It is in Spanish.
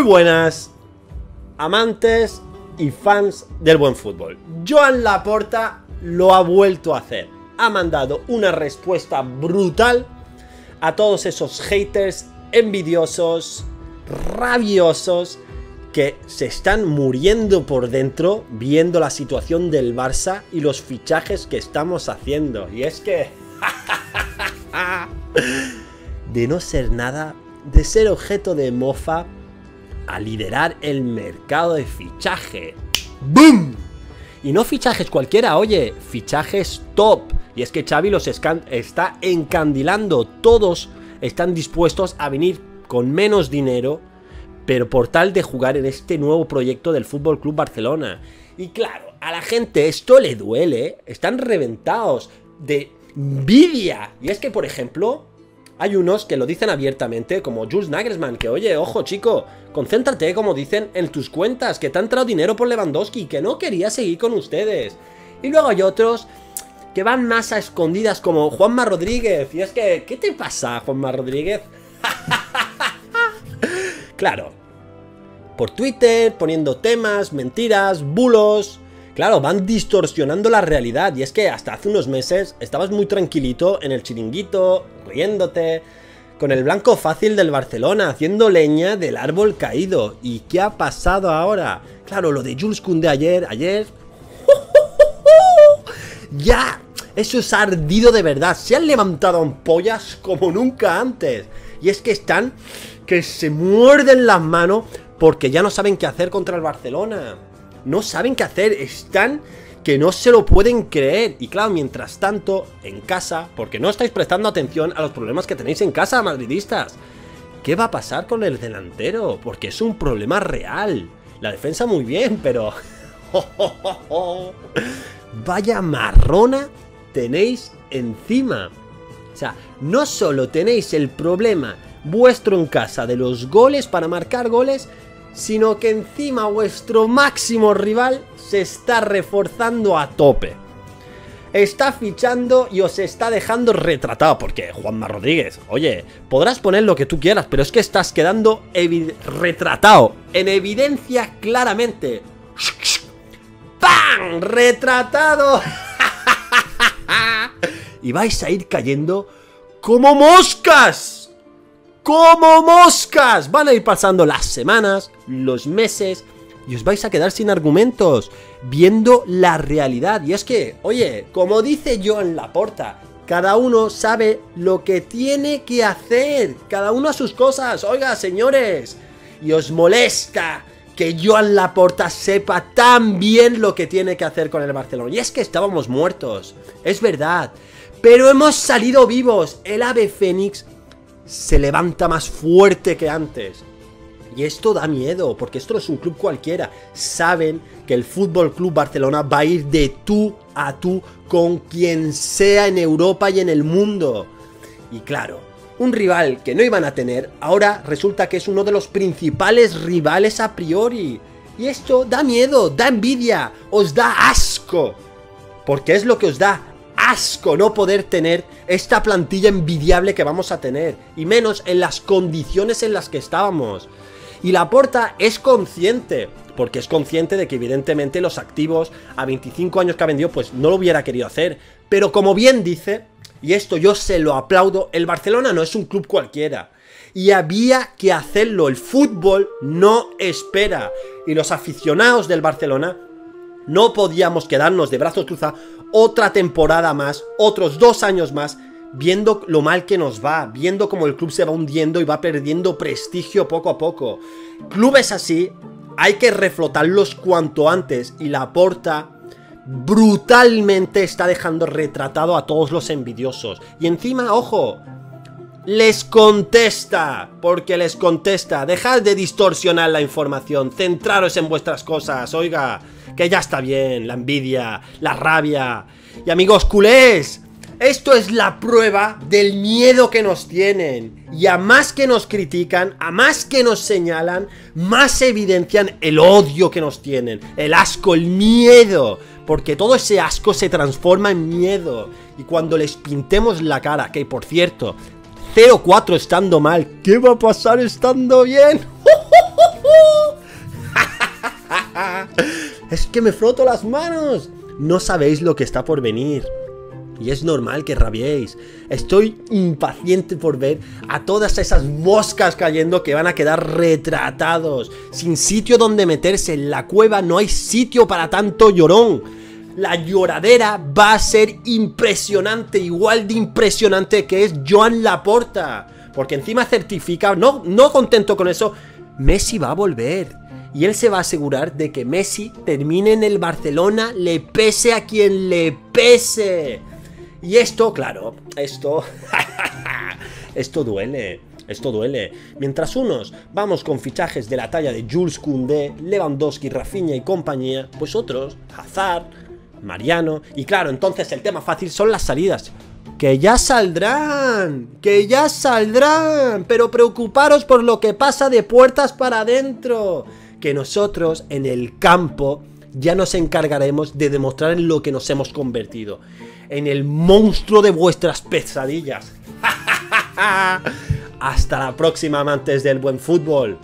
Muy buenas, amantes y fans del buen fútbol. Joan Laporta lo ha vuelto a hacer. Ha mandado una respuesta brutal a todos esos haters envidiosos, rabiosos, que se están muriendo por dentro viendo la situación del Barça y los fichajes que estamos haciendo. Y es que... de no ser nada, de ser objeto de mofa, a liderar el mercado de fichaje. ¡Boom! Y no fichajes cualquiera, oye, fichajes top. Y es que Xavi los está encandilando. Todos están dispuestos a venir con menos dinero, pero por tal de jugar en este nuevo proyecto del Fútbol Club Barcelona. Y claro, a la gente esto le duele, están reventados de envidia. Y es que, por ejemplo, hay unos que lo dicen abiertamente, como Jules Nagelsmann, que oye, ojo chico, concéntrate, como dicen, en tus cuentas, que te ha entrado dinero por Lewandowski, que no quería seguir con ustedes. Y luego hay otros que van más a escondidas, como Juanma Rodríguez. Y es que, ¿qué te pasa, Juanma Rodríguez? claro, por Twitter, poniendo temas, mentiras, bulos... Claro, van distorsionando la realidad. Y es que hasta hace unos meses estabas muy tranquilito en el chiringuito, riéndote, con el blanco fácil del Barcelona, haciendo leña del árbol caído. ¿Y qué ha pasado ahora? Claro, lo de Jules Koundé ayer, ayer... ¡Ya! Eso es ardido de verdad. Se han levantado ampollas como nunca antes. Y es que están que se muerden las manos porque ya no saben qué hacer contra el Barcelona no saben qué hacer, están que no se lo pueden creer. Y claro, mientras tanto, en casa, porque no estáis prestando atención a los problemas que tenéis en casa, madridistas. ¿Qué va a pasar con el delantero? Porque es un problema real. La defensa muy bien, pero... Vaya marrona tenéis encima. O sea, no solo tenéis el problema vuestro en casa de los goles para marcar goles, sino que encima vuestro máximo rival se está reforzando a tope. Está fichando y os está dejando retratado, porque Juanma Rodríguez, oye, podrás poner lo que tú quieras, pero es que estás quedando retratado, en evidencia claramente. ¡Pam! ¡Retratado! y vais a ir cayendo como moscas como moscas. Van a ir pasando las semanas, los meses, y os vais a quedar sin argumentos, viendo la realidad. Y es que, oye, como dice Joan Laporta, cada uno sabe lo que tiene que hacer, cada uno a sus cosas. Oiga, señores, y os molesta que Joan Laporta sepa tan bien lo que tiene que hacer con el Barcelona. Y es que estábamos muertos, es verdad. Pero hemos salido vivos. El ave fénix se levanta más fuerte que antes. Y esto da miedo, porque esto no es un club cualquiera. Saben que el Fútbol Club Barcelona va a ir de tú a tú con quien sea en Europa y en el mundo. Y claro, un rival que no iban a tener, ahora resulta que es uno de los principales rivales a priori. Y esto da miedo, da envidia, os da asco. Porque es lo que os da no poder tener esta plantilla envidiable que vamos a tener. Y menos en las condiciones en las que estábamos. Y la porta es consciente, porque es consciente de que evidentemente los activos a 25 años que ha vendido pues no lo hubiera querido hacer. Pero como bien dice, y esto yo se lo aplaudo, el Barcelona no es un club cualquiera. Y había que hacerlo, el fútbol no espera. Y los aficionados del Barcelona no podíamos quedarnos de brazos cruzados otra temporada más, otros dos años más, viendo lo mal que nos va, viendo cómo el club se va hundiendo y va perdiendo prestigio poco a poco. Clubes así hay que reflotarlos cuanto antes y la porta brutalmente está dejando retratado a todos los envidiosos. Y encima, ojo, les contesta, porque les contesta. Dejad de distorsionar la información, centraros en vuestras cosas, oiga que ya está bien, la envidia, la rabia. Y amigos culés, esto es la prueba del miedo que nos tienen. Y a más que nos critican, a más que nos señalan, más evidencian el odio que nos tienen, el asco, el miedo. Porque todo ese asco se transforma en miedo. Y cuando les pintemos la cara, que por cierto, 0-4 estando mal. ¿Qué va a pasar estando bien? es que me froto las manos. No sabéis lo que está por venir. Y es normal que rabiéis. Estoy impaciente por ver a todas esas moscas cayendo que van a quedar retratados. Sin sitio donde meterse. En la cueva no hay sitio para tanto llorón. La lloradera va a ser impresionante. Igual de impresionante que es Joan Laporta. Porque encima certifica, no, no contento con eso, Messi va a volver. Y él se va a asegurar de que Messi termine en el Barcelona, le pese a quien le pese. Y esto, claro, esto... esto duele. Esto duele. Mientras unos vamos con fichajes de la talla de Jules Koundé, Lewandowski, Rafinha y compañía, pues otros, Hazard, Mariano... Y claro, entonces el tema fácil son las salidas. Que ya saldrán, que ya saldrán, pero preocuparos por lo que pasa de puertas para adentro. Que nosotros en el campo ya nos encargaremos de demostrar en lo que nos hemos convertido. En el monstruo de vuestras pesadillas. Hasta la próxima, amantes del buen fútbol.